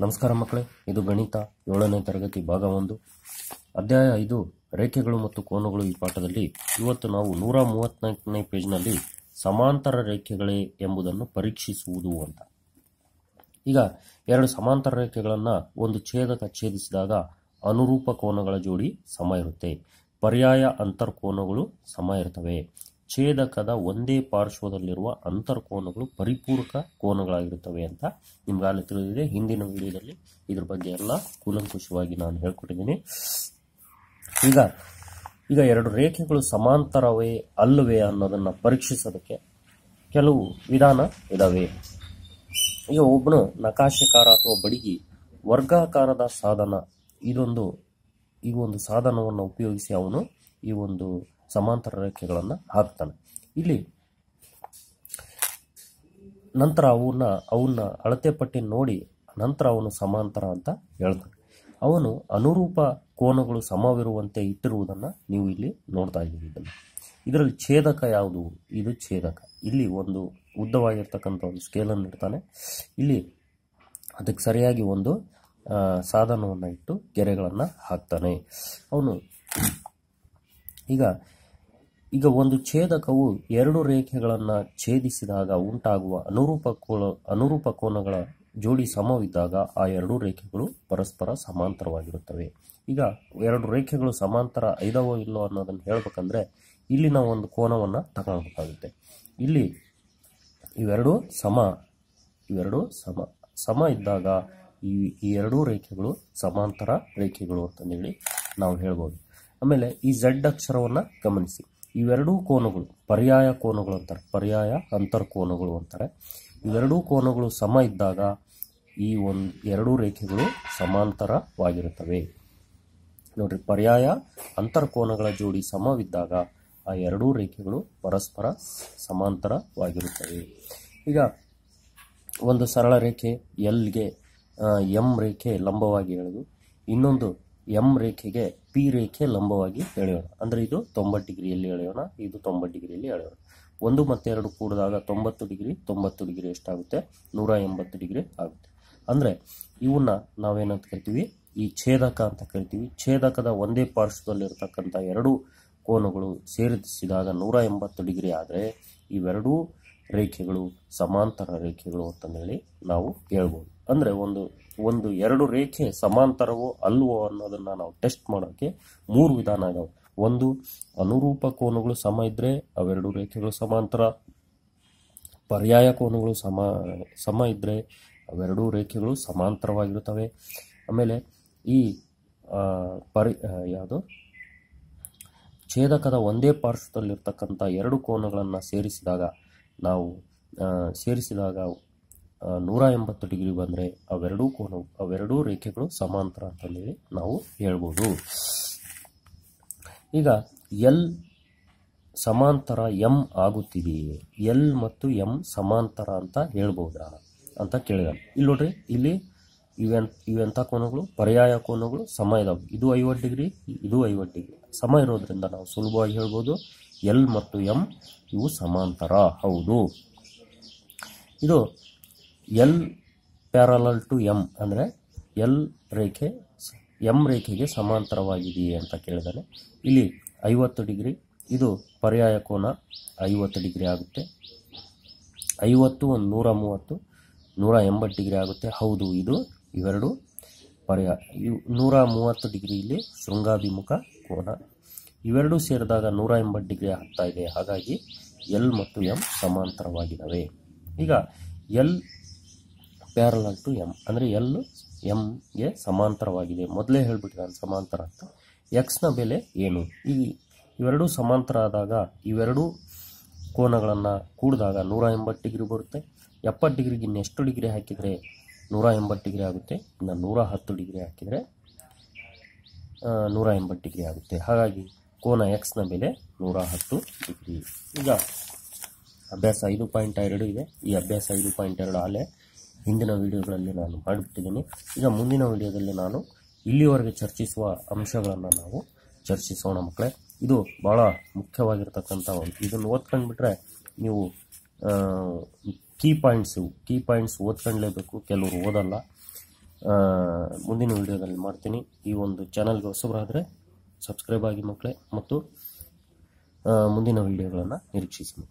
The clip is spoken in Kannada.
ನಮಸ್ಕಾರ ಮಕ್ಕಳೇ, ಇದು ಗಣಿತ ಏಳನೇ ತರಗತಿ ಭಾಗ ಒಂದು. ಅಧ್ಯಾಯ ಐದು, ರೇಖೆಗಳು ಮತ್ತು ಕೋನಗಳು ಈ ಪಾಠದಲ್ಲಿ. ಇವತ್ತು ನಾವು ನೂರ ಮೂವತ್ನಾಲ್ಕನೇ ಪೇಜ್ನಲ್ಲಿ ಸಮಾಂತರ ರೇಖೆಗಳೇ ಎಂಬುದನ್ನು ಪರೀಕ್ಷಿಸುವುದು ಅಂತ. ಈಗ ಎರಡು ಸಮಾಂತರ ರೇಖೆಗಳನ್ನು ಒಂದು ಛೇದಕ ಛೇದಿಸಿದಾಗ ಅನುರೂಪ ಕೋನಗಳ ಜೋಡಿ ಸಮ ಇರುತ್ತೆ. ಪರ್ಯಾಯ ಅಂತರ್ಕೋನಗಳು ಸಮ ಇರ್ತವೆ. ಛೇದಕದ ಒಂದೇ ಪಾರ್ಶ್ವದಲ್ಲಿರುವ ಅಂತರ್ಕೋನಗಳು ಪರಿಪೂರಕ ಕೋನಗಳಾಗಿರುತ್ತವೆ ಅಂತ ನಿಮ್ಗಾಗಲೇ ತಿಳಿದಿದೆ. ಹಿಂದಿನ ವಿಡಿಯೋದಲ್ಲಿ ಇದ್ರ ಬಗ್ಗೆ ಎಲ್ಲ ಕೂಲಂಕುಷವಾಗಿ ನಾನು ಹೇಳ್ಕೊಟ್ಟಿದ್ದೀನಿ. ಈಗ ಈಗ ಎರಡು ರೇಖೆಗಳು ಸಮಾಂತರವೇ ಅಲ್ಲವೇ ಅನ್ನೋದನ್ನ ಪರೀಕ್ಷಿಸೋದಕ್ಕೆ ಕೆಲವು ವಿಧಾನ ಇದಾವೆ. ಈಗ ಒಬ್ಬನು ನಕಾಶೆಕಾರ ಅಥವಾ ಬಡಿಗಿ ವರ್ಗಾಕಾರದ ಸಾಧನ, ಇದೊಂದು, ಈ ಒಂದು ಸಾಧನವನ್ನು ಉಪಯೋಗಿಸಿ ಅವನು ಈ ಒಂದು ಸಮಾಂತರ ರೇಖೆಗಳನ್ನು ಹಾಕ್ತಾನೆ. ಇಲ್ಲಿ ನಂತರ ಅವನ್ನ ಅವನ್ನ ಅಳತೆ ಪಟ್ಟಿ ನೋಡಿ ನಂತರ ಅವನು ಸಮಾಂತರ ಅಂತ ಹೇಳ್ತಾನೆ. ಅವನು ಅನುರೂಪ ಕೋನಗಳು ಸಮವಿರುವಂತೆ ಇಟ್ಟಿರುವುದನ್ನು ನೀವು ಇಲ್ಲಿ ನೋಡ್ತಾ ಇದ್ದೀವಿ ಇದನ್ನು. ಇದರಲ್ಲಿ ಛೇದಕ ಯಾವುದು? ಇದು ಛೇದಕ. ಇಲ್ಲಿ ಒಂದು ಉದ್ದವಾಗಿರ್ತಕ್ಕಂಥ ಒಂದು ಸ್ಕೇಲನ್ನು ಇಡ್ತಾನೆ. ಇಲ್ಲಿ ಅದಕ್ಕೆ ಸರಿಯಾಗಿ ಒಂದು ಸಾಧನವನ್ನು ಇಟ್ಟು ಗೆರೆಗಳನ್ನು ಹಾಕ್ತಾನೆ. ಅವನು ಈಗ ಈಗ ಒಂದು ಛೇದಕವು ಎರಡು ರೇಖೆಗಳನ್ನು ಛೇದಿಸಿದಾಗ ಉಂಟಾಗುವ ಅನುರೂಪ ಕೋನ ಅನುರೂಪ ಕೋನಗಳ ಜೋಡಿ ಸಮವಿದ್ದಾಗ ಆ ಎರಡು ರೇಖೆಗಳು ಪರಸ್ಪರ ಸಮಾಂತರವಾಗಿರುತ್ತವೆ. ಈಗ ಎರಡು ರೇಖೆಗಳು ಸಮಾಂತರ ಐದವೋ ಇಲ್ಲೋ ಅನ್ನೋದನ್ನು ಹೇಳ್ಬೇಕಂದ್ರೆ ನಾವು ಒಂದು ಕೋನವನ್ನು ತಗೊಳ್ಬೇಕಾಗುತ್ತೆ. ಇಲ್ಲಿ ಇವೆರಡು ಸಮ ಇವೆರಡು ಸಮ ಸಮ ಇದ್ದಾಗ ಈ ಈ ಎರಡೂ ರೇಖೆಗಳು ಸಮಾಂತರ ರೇಖೆಗಳು ಅಂತಂದೇಳಿ ನಾವು ಹೇಳ್ಬೋದು. ಆಮೇಲೆ ಈ ಝಡ್ ಅಕ್ಷರವನ್ನು ಗಮನಿಸಿ. ಇವೆರಡೂ ಕೋನಗಳು, ಪರ್ಯಾಯ ಕೋನಗಳು ಅಂತಾರೆ, ಪರ್ಯಾಯ ಅಂತರ್ಕೋನಗಳು ಅಂತಾರೆ. ಇವೆರಡೂ ಕೋನಗಳು ಸಮ ಇದ್ದಾಗ ಈ ಒಂದು ಎರಡೂ ರೇಖೆಗಳು ಸಮಾಂತರವಾಗಿರುತ್ತವೆ. ನೋಡ್ರಿ, ಪರ್ಯಾಯ ಅಂತರ್ಕೋನಗಳ ಜೋಡಿ ಸಮವಿದ್ದಾಗ ಆ ಎರಡೂ ರೇಖೆಗಳು ಪರಸ್ಪರ ಸಮಾಂತರವಾಗಿರುತ್ತವೆ. ಈಗ ಒಂದು ಸರಳ ರೇಖೆ ಎಲ್ಗೆ ಎಂ ರೇಖೆ ಲಂಬವಾಗಿ ಎಳೆದು ಇನ್ನೊಂದು ಎಂ ರೇಖೆಗೆ ಪಿ ರೇಖೆ ಲಂಬವಾಗಿ ಎಳೆಯೋಣ. ಅಂದರೆ ಇದು ತೊಂಬತ್ತು ಡಿಗ್ರಿಯಲ್ಲಿ ಎಳೆಯೋಣ, ಇದು ತೊಂಬತ್ತು ಡಿಗ್ರಿಯಲ್ಲಿ ಎಳೆಯೋಣ. ಒಂದು ಮತ್ತು ಎರಡು ಕೂಡಿದಾಗ ತೊಂಬತ್ತು ಡಿಗ್ರಿ ತೊಂಬತ್ತು ಡಿಗ್ರಿ ಎಷ್ಟಾಗುತ್ತೆ? ನೂರ ಎಂಬತ್ತು ಡಿಗ್ರಿ ಆಗುತ್ತೆ. ಅಂದರೆ ಇವನ್ನ ನಾವೇನಂತ ಕರಿತೀವಿ? ಈ ಛೇದಕ ಅಂತ ಕರಿತೀವಿ. ಛೇದಕದ ಒಂದೇ ಪಾರ್ಶ್ವದಲ್ಲಿರ್ತಕ್ಕಂಥ ಎರಡು ಕೋನಗಳು ಸೇರಿಸಿದಾಗ ನೂರ ಎಂಬತ್ತು ಡಿಗ್ರಿ ಆದರೆ ಇವೆರಡೂ ರೇಖೆಗಳು, ಸಮಾಂತರ ರೇಖೆಗಳು ಅಂತಂದೇಳಿ ನಾವು ಹೇಳ್ಬೋದು. ಅಂದರೆ ಒಂದು ಒಂದು ಎರಡು ರೇಖೆ ಸಮಾಂತರವೋ ಅಲ್ವೋ ಅನ್ನೋದನ್ನ ನಾವು ಟೆಸ್ಟ್ ಮಾಡೋಕ್ಕೆ ಮೂರು ವಿಧಾನ ಇದಾವೆ. ಒಂದು, ಅನುರೂಪ ಕೋನಗಳು ಸಮ ಇದ್ದರೆ ಅವೆರಡು ರೇಖೆಗಳು ಸಮಾಂತರ. ಪರ್ಯಾಯ ಕೋನಗಳು ಸಮ ಸಮ ಇದ್ದರೆ ಅವೆರಡೂ ರೇಖೆಗಳು ಸಮಾಂತರವಾಗಿರುತ್ತವೆ. ಆಮೇಲೆ ಈ ಪರಿ ಯಾವುದು? ಛೇದಕದ ಒಂದೇ ಪಾರ್ಶ್ವದಲ್ಲಿರ್ತಕ್ಕಂಥ ಎರಡು ಕೋನಗಳನ್ನು ಸೇರಿಸಿದಾಗ ನಾವು ಸೇರಿಸಿದಾಗ ನೂರ ಎಂಬತ್ತು ಡಿಗ್ರಿ ಬಂದರೆ ಅವೆರಡೂ ಕೋನ ಅವೆರಡೂ ರೇಖೆಗಳು ಸಮಾಂತರ ಅಂತಂದೇಳಿ ನಾವು ಹೇಳ್ಬೋದು. ಈಗ ಎಲ್ ಸಮಾಂತರ ಎಂ ಆಗುತ್ತಿದೆಯೇ? ಎಲ್ ಮತ್ತು ಎಂ ಸಮಾಂತರ ಅಂತ ಹೇಳ್ಬೋದಾ ಅಂತ ಕೇಳಿದ ಇಲ್ಲಿ ನೋಡ್ರಿ, ಇಲ್ಲಿ ಇವೆನ್ ಇವೆಂಥ ಕೋನಗಳು? ಪರ್ಯಾಯ ಕೋನಗಳು ಸಮ ಇದಾವೆ ಇದು ಐವತ್ತು ಡಿಗ್ರಿ, ಇದು ಐವತ್ತು ಡಿಗ್ರಿ. ಸಮ ಇರೋದ್ರಿಂದ ನಾವು ಸುಲಭವಾಗಿ ಹೇಳ್ಬೋದು, ಎಲ್ ಮತ್ತು ಎಂ ಇವು ಸಮಾಂತರ. ಹೌದು. ಇದು ಎಲ್ ಪ್ಯಾರಲಲ್ ಟು ಎಂ ಅಂದರೆ ಎಲ್ ರೇಖೆ, ಎಂ ರೇಖೆಗೆ ಸಮಾಂತರವಾಗಿದೆಯೇ ಅಂತ ಕೇಳಿದಾನೆ. ಇಲ್ಲಿ ಐವತ್ತು ಡಿಗ್ರಿ, ಇದು ಪರ್ಯಾಯ ಕೋನ ಐವತ್ತು ಡಿಗ್ರಿ ಆಗುತ್ತೆ. ಐವತ್ತು ಒಂದು ನೂರ ಮೂವತ್ತು, ನೂರ ಎಂಬತ್ತು ಡಿಗ್ರಿ ಆಗುತ್ತೆ. ಹೌದು, ಇದು ಇವೆರಡು ಪರ್ಯಾಯ ಇವು ನೂರ ಮೂವತ್ತು ಡಿಗ್ರಿ ಇಲ್ಲಿ ಶೃಂಗಾಭಿಮುಖ ಕೋನ. ಇವೆರಡೂ ಸೇರಿದಾಗ ನೂರ ಎಂಬತ್ತು ಡಿಗ್ರಿ ಆಗ್ತಾ ಇದೆ. ಹಾಗಾಗಿ ಎಲ್ ಮತ್ತು ಎಂ ಸಮಾಂತರವಾಗಿದ್ದಾವೆ. ಈಗ ಎಲ್ ಪ್ಯಾರಲಲ್ ಟು ಎಂ ಅಂದರೆ ಎಲ್ ಎಮ್ಗೆ ಸಮಾಂತರವಾಗಿದೆ. ಮೊದಲೇ ಹೇಳ್ಬಿಟ್ಟಿದ್ದಾನೆ ಸಮಾಂತರ ಅಂತ. ಎಕ್ಸ್ನ ಬೆಲೆ ಏನು? ಈ ಇವೆರಡೂ ಸಮಾಂತರ ಆದಾಗ, ಇವೆರಡೂ ಕೋನಗಳನ್ನು ಕೂಡಿದಾಗ ನೂರ ಎಂಬತ್ತು ಡಿಗ್ರಿ ಬರುತ್ತೆ. ಎಪ್ಪತ್ತು ಡಿಗ್ರಿಗೆ ಇನ್ನೆಷ್ಟು ಡಿಗ್ರಿ ಹಾಕಿದರೆ ನೂರ ಎಂಬತ್ತು ಡಿಗ್ರಿ ಆಗುತ್ತೆ. ಇನ್ನು ನೂರ ಹತ್ತು ಡಿಗ್ರಿ ಹಾಕಿದರೆ ನೂರ ಎಂಬತ್ತು ಡಿಗ್ರಿ ಆಗುತ್ತೆ. ಹಾಗಾಗಿ ಕೋನ ಎಕ್ಸ್ನ ಬೆಲೆ ನೂರ ಹತ್ತು ಡಿಗ್ರಿ. ಈಗ ಅಭ್ಯಾಸ ಐದು ಪಾಯಿಂಟ್ ಎರಡು ಇದೆ. ಈ ಅಭ್ಯಾಸ ಐದು ಪಾಯಿಂಟ್ ಎರಡು ಆಲೆ ಹಿಂದಿನ ವಿಡಿಯೋಗಳಲ್ಲಿ ನಾನು ಮಾಡಿಬಿಟ್ಟಿದ್ದೀನಿ. ಈಗ ಮುಂದಿನ ವಿಡಿಯೋದಲ್ಲಿ ನಾನು ಇಲ್ಲಿವರೆಗೆ ಚರ್ಚಿಸುವ ಅಂಶಗಳನ್ನು ನಾವು ಚರ್ಚಿಸೋಣ ಮಕ್ಕಳೇ. ಇದು ಭಾಳ ಮುಖ್ಯವಾಗಿರ್ತಕ್ಕಂಥ ಒಂದು ಇದನ್ನು ಓದ್ಕೊಂಡ್ಬಿಟ್ರೆ ನೀವು ಕೀ ಪಾಯಿಂಟ್ಸು ಕೀ ಪಾಯಿಂಟ್ಸ್ ಓದ್ಕೊಂಡ್ಲೇಬೇಕು. ಕೆಲವರು ಓದಲ್ಲ. ಮುಂದಿನ ವಿಡಿಯೋದಲ್ಲಿ ಮಾಡ್ತೀನಿ. ಈ ಒಂದು ಚಾನಲ್ಗೆ ಹೊಸಬರಾದರೆ ಸಬ್ಸ್ಕ್ರೈಬ್ ಆಗಿ ಮಕ್ಕಳೇ. ಮತ್ತು ಮುಂದಿನ ವಿಡಿಯೋಗಳನ್ನು ನಿರೀಕ್ಷಿಸಿ